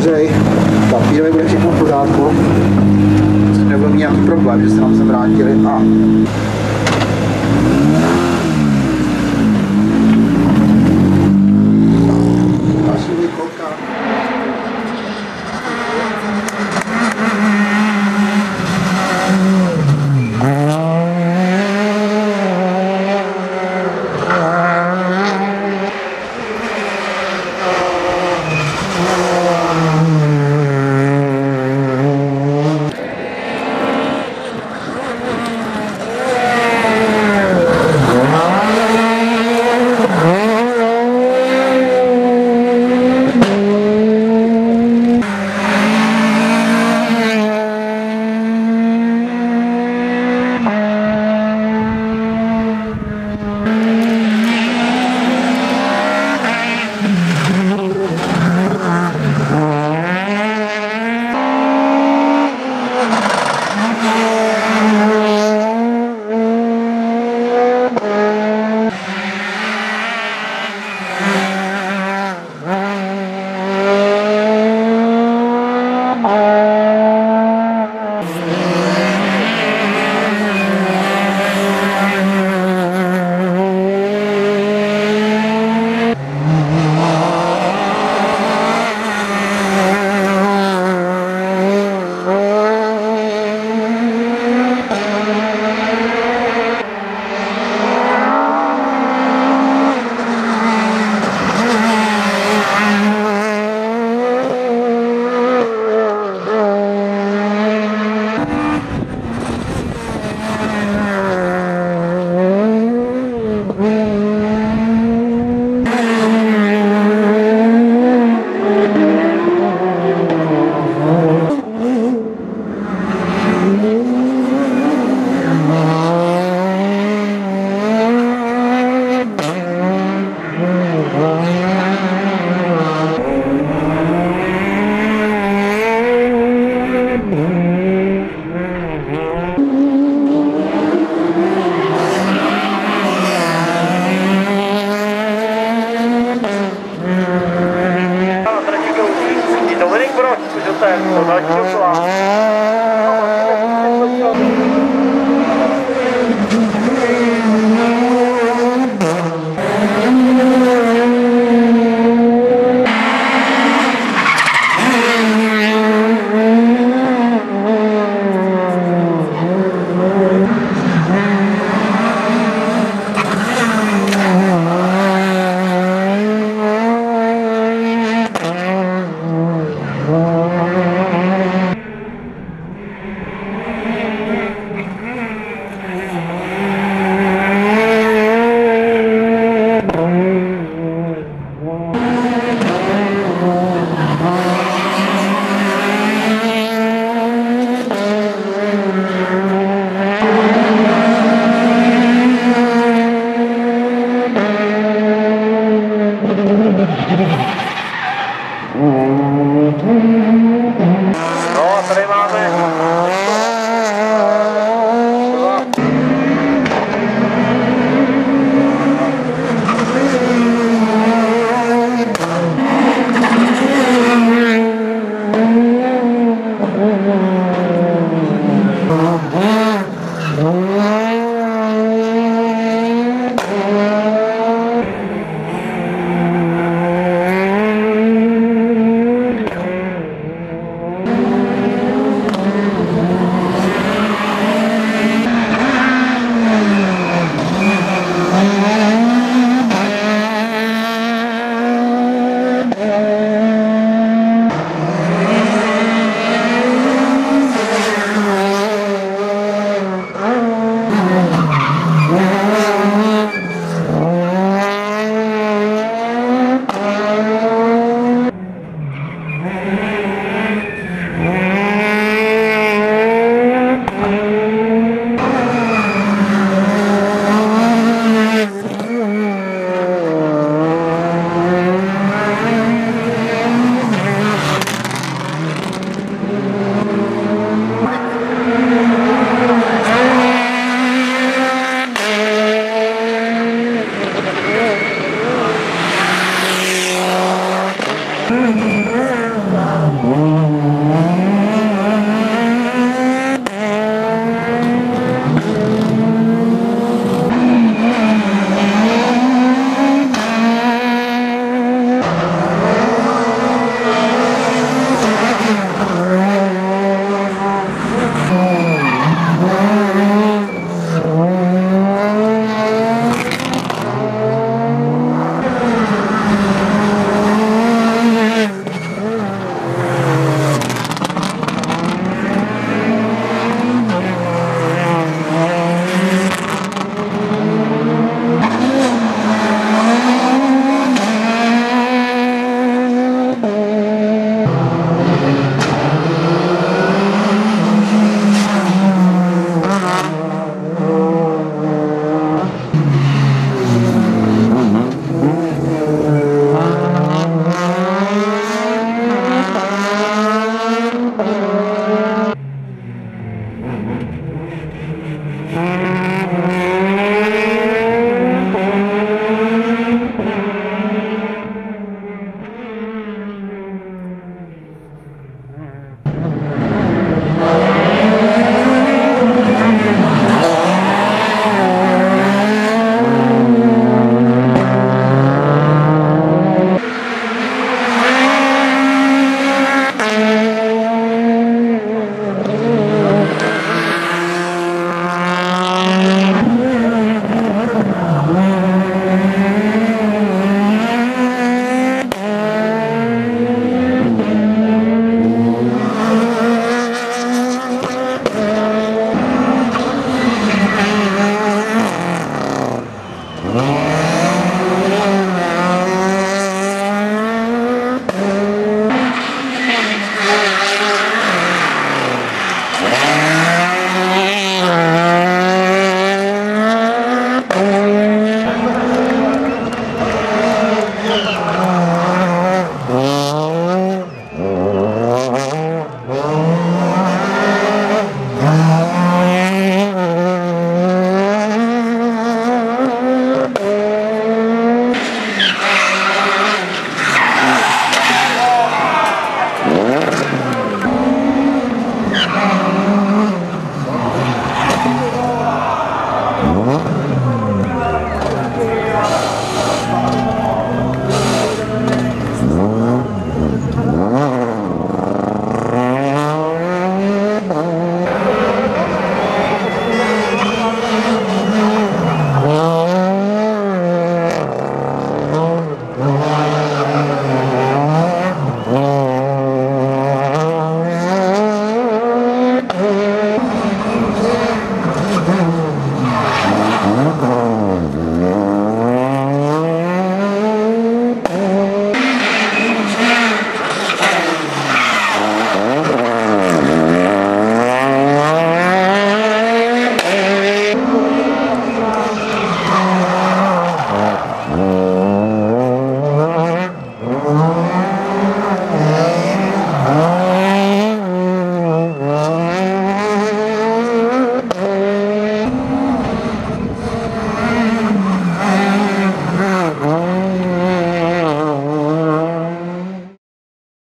otevřej, papírově bude všechno v pořádku. Nebude mít nějaký problém, že se nám sem vrátili a れま。